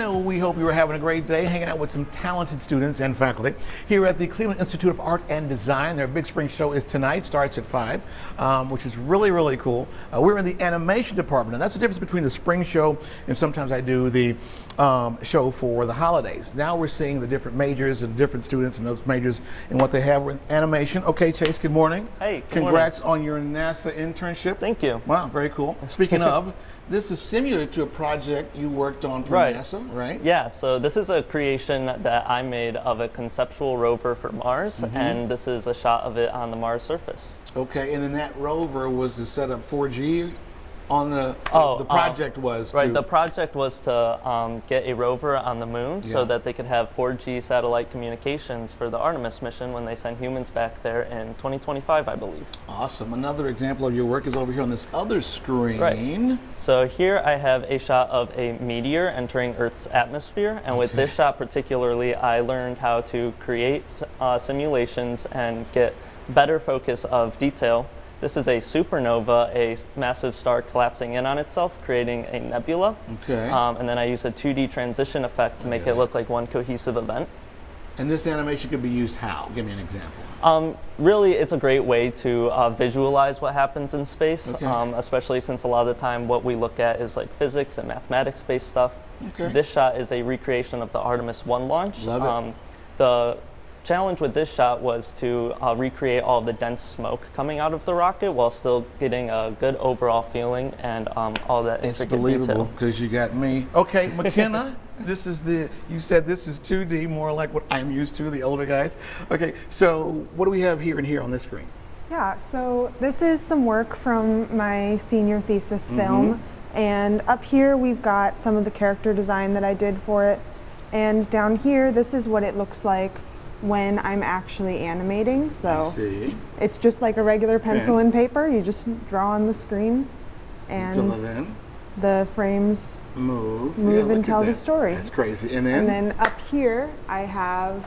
again. We hope you are having a great day hanging out with some talented students and faculty here at the Cleveland Institute of Art and Design. Their Big Spring Show is tonight, starts at 5, um, which is really, really cool. Uh, we're in the animation department, and that's the difference between the spring show and sometimes I do the um, show for the holidays. Now we're seeing the different majors and different students and those majors and what they have with animation. Okay, Chase, good morning. Hey, good Congrats on your NASA internship. Thank you. Wow, very cool. Speaking of, this is similar to a project you worked on for Right. NASA, right? Yeah, so this is a creation that I made of a conceptual rover for Mars, Mm-hmm. and this is a shot of it on the Mars surface. Okay, and then that rover was to set up 4G on the, Oh, the um, project was Right, to, the project was to um, get a rover on the moon Yeah. so that they could have 4G satellite communications for the Artemis mission when they send humans back there in 2025, I believe. awesome. Another example of your work is over here on this other screen. Right. So here I have a shot of a meteor entering Earth's atmosphere, and with this shot particularly, I learned how to create uh, simulations and get better focus of detail. This is a supernova, a massive star collapsing in on itself, creating a nebula. Okay. Um, and then I use a 2D transition effect to make Okay. it look like one cohesive event. And this animation could be used how? Give me an example. Um, really, it's a great way to uh, visualize what happens in space, Okay. um, especially since a lot of the time what we look at is like physics and mathematics-based stuff. Okay. This shot is a recreation of the Artemis 1 launch. Um, Love it. the challenge with this shot was to uh, recreate all the dense smoke coming out of the rocket while still getting a good overall feeling and um, all that It's intricate believable because you got me. Okay, McKenna, this is the, you said this is 2D, more like what I'm used to, the older guys. Okay, so what do we have here and here on this screen? Yeah, so this is some work from my senior thesis Mm-hmm. film. And up here we've got some of the character design that I did for it. And down here, this is what it looks like when I'm actually animating. So it's just like a regular pencil and paper. You just draw on the screen and the frames. move. Move Yeah, and tell the story. That's crazy. And then, And then up here, I have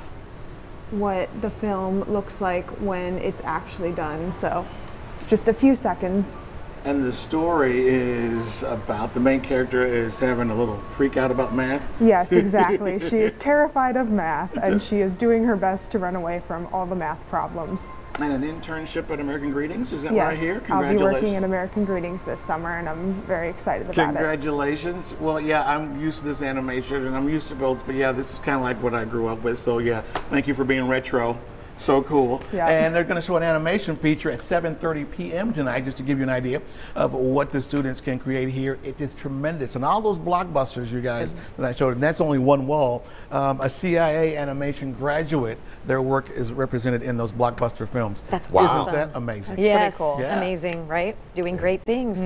what the film looks like when it's actually done. So it's just a few seconds. And the story is about the main character is having a little freak out about math. Yes, exactly. she is terrified of math and she is doing her best to run away from all the math problems. And an internship at American Greetings. Is that what I Yes, hear? I'll be working at American Greetings this summer and I'm very excited about it. Congratulations. Well, yeah, I'm used to this animation and I'm used to both, but yeah, this is kind of like what I grew up with. So yeah, thank you for being retro. So cool. Yeah. And they're going to show an animation feature at 7:30 p.m. tonight, just to give you an idea of what the students can create here. It is tremendous, and all those blockbusters, you guys, that I showed, and that's only one wall. Um, a CIA animation graduate, their work is represented in those blockbuster films. That's awesome! Isn't that amazing? yes, cool. Yeah. amazing, right? Doing great things.